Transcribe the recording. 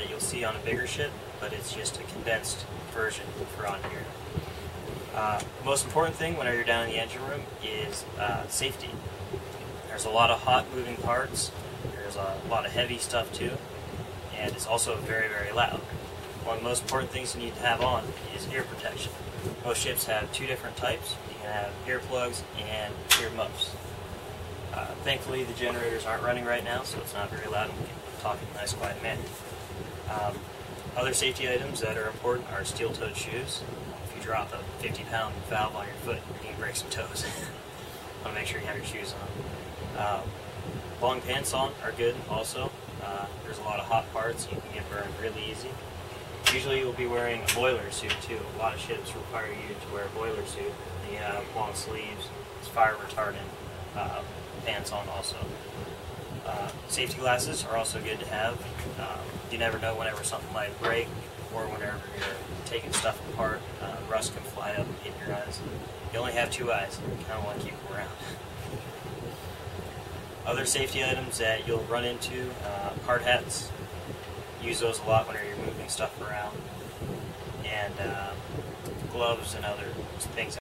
that you'll see on a bigger ship, but it's just a condensed version for on here. Uh, most important thing whenever you're down in the engine room is uh, safety. There's a lot of hot moving parts. There's a lot of heavy stuff too, and it's also very very loud. One of the most important things you need to have on is ear protection. Most ships have two different types. You can have earplugs and ear muffs. Uh, thankfully, the generators aren't running right now, so it's not very loud and we can talk in a nice, quiet manner. Um, other safety items that are important are steel-toed shoes. If you drop a 50-pound valve on your foot, to break some toes. Want to make sure you have your shoes on. Um, long pants on are good also. Uh, there's a lot of hot parts. You can get burned really easy. Usually you'll be wearing a boiler suit too. A lot of ships require you to wear a boiler suit. You have long sleeves, it's fire retardant, uh, pants on also. Uh, safety glasses are also good to have. Um, you never know whenever something might break or whenever you're taking stuff apart. Uh, rust can fly up and hit your eyes. You only have two eyes. You kind of want to keep them around. Other safety items that you'll run into, uh, hard hats. Use those a lot whenever you're moving stuff around. And uh, gloves and other things